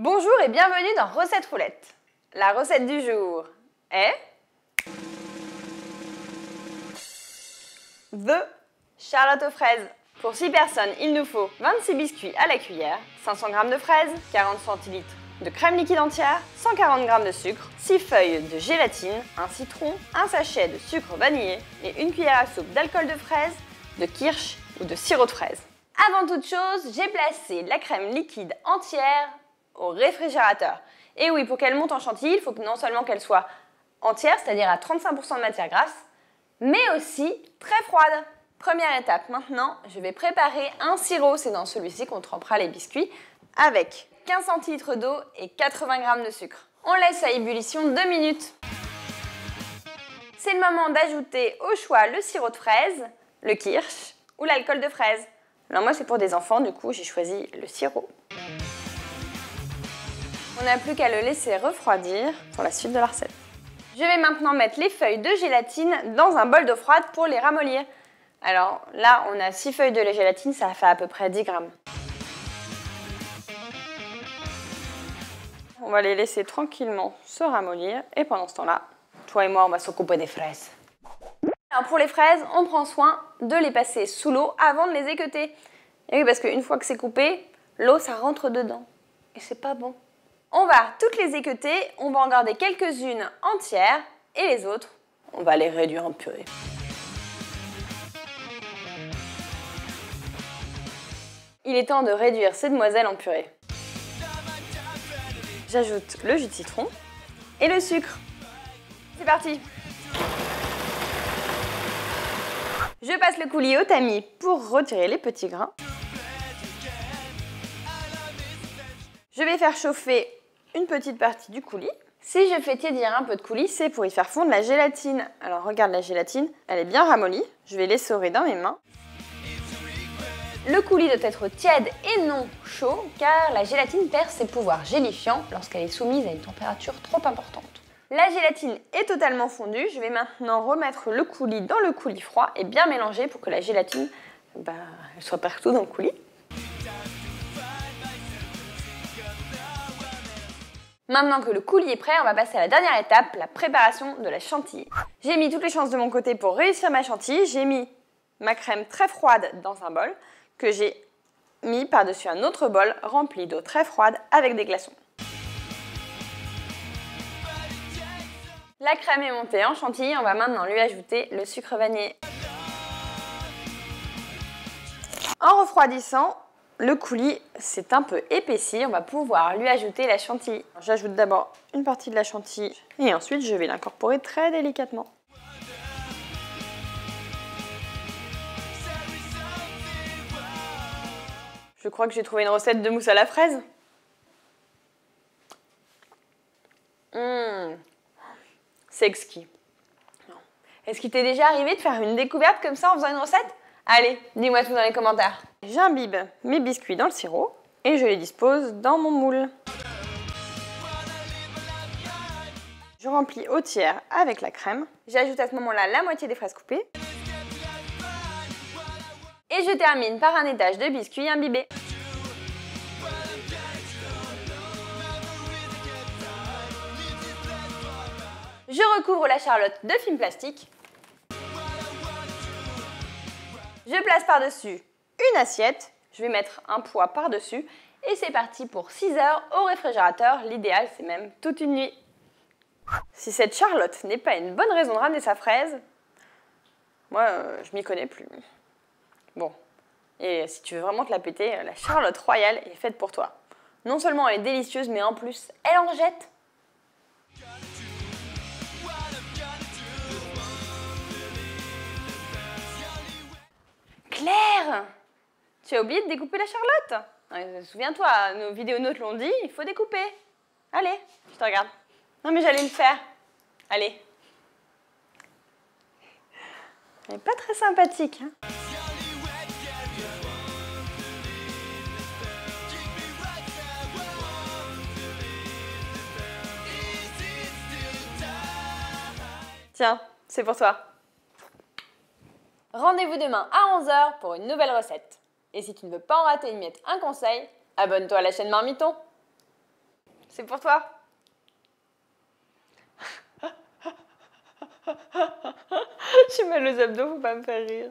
Bonjour et bienvenue dans Recette Roulette. La recette du jour est The Charlotte aux fraises. Pour 6 personnes, il nous faut 26 biscuits à la cuillère, 500 g de fraises, 40 cl de crème liquide entière, 140 g de sucre, 6 feuilles de gélatine, un citron, un sachet de sucre vanillé et une cuillère à soupe d'alcool de fraise, de kirsch ou de sirop de fraise. Avant toute chose, j'ai placé la crème liquide entière au réfrigérateur. Et oui, pour qu'elle monte en chantilly, il faut non seulement qu'elle soit entière, c'est-à-dire à 35% de matière grasse, mais aussi très froide. Première étape, maintenant, je vais préparer un sirop, c'est dans celui-ci qu'on trempera les biscuits, avec 15 centilitres d'eau et 80 g de sucre. On laisse à ébullition 2 minutes. C'est le moment d'ajouter au choix le sirop de fraise, le kirsch ou l'alcool de fraise. Alors moi c'est pour des enfants, du coup j'ai choisi le sirop. On n'a plus qu'à le laisser refroidir pour la suite de la recette. Je vais maintenant mettre les feuilles de gélatine dans un bol d'eau froide pour les ramollir. Alors là, on a 6 feuilles de gélatine, ça fait à peu près 10 grammes. On va les laisser tranquillement se ramollir et pendant ce temps-là, toi et moi, on va s'occuper des fraises. Alors pour les fraises, on prend soin de les passer sous l'eau avant de les équeuter. Et oui, parce qu'une fois que c'est coupé, l'eau, ça rentre dedans. Et c'est pas bon. On va toutes les équeuter, on va en garder quelques-unes entières et les autres, on va les réduire en purée. Il est temps de réduire ces demoiselles en purée. J'ajoute le jus de citron et le sucre. C'est parti Je passe le coulis au tamis pour retirer les petits grains. Je vais faire chauffer une petite partie du coulis. Si je fais tiédir un peu de coulis, c'est pour y faire fondre la gélatine. Alors regarde la gélatine, elle est bien ramollie. Je vais l'essorer dans mes mains. Le coulis doit être tiède et non chaud car la gélatine perd ses pouvoirs gélifiants lorsqu'elle est soumise à une température trop importante. La gélatine est totalement fondue. Je vais maintenant remettre le coulis dans le coulis froid et bien mélanger pour que la gélatine bah, soit partout dans le coulis. Maintenant que le coulis est prêt, on va passer à la dernière étape, la préparation de la chantilly. J'ai mis toutes les chances de mon côté pour réussir ma chantilly. J'ai mis ma crème très froide dans un bol que j'ai mis par-dessus un autre bol rempli d'eau très froide avec des glaçons. La crème est montée en chantilly, on va maintenant lui ajouter le sucre vanillé. En refroidissant, le coulis s'est un peu épaissi, on va pouvoir lui ajouter la chantilly. J'ajoute d'abord une partie de la chantilly et ensuite je vais l'incorporer très délicatement. Je crois que j'ai trouvé une recette de mousse à la fraise. Mmh. C'est exquis. Est-ce qu'il t'est déjà arrivé de faire une découverte comme ça en faisant une recette? Allez, dis-moi tout dans les commentaires. J'imbibe mes biscuits dans le sirop et je les dispose dans mon moule. Je remplis au tiers avec la crème. J'ajoute à ce moment-là la moitié des fraises coupées. Et je termine par un étage de biscuits imbibés. Je recouvre la charlotte de film plastique Je place par-dessus une assiette, je vais mettre un poids par-dessus et c'est parti pour 6 heures au réfrigérateur. L'idéal, c'est même toute une nuit. Si cette charlotte n'est pas une bonne raison de ramener sa fraise, moi, euh, je m'y connais plus. Bon, et si tu veux vraiment te la péter, la charlotte royale est faite pour toi. Non seulement elle est délicieuse, mais en plus, elle en jette. Tu as oublié de découper la charlotte Souviens-toi, nos vidéos notes l'ont dit, il faut découper. Allez, je te regarde. Non mais j'allais le faire. Allez. Elle n'est pas très sympathique. Hein Tiens, c'est pour toi. Rendez-vous demain à 11h pour une nouvelle recette. Et si tu ne veux pas en rater une miette, un conseil, abonne-toi à la chaîne Marmiton. C'est pour toi. Je suis mal aux abdos, faut pas me faire rire.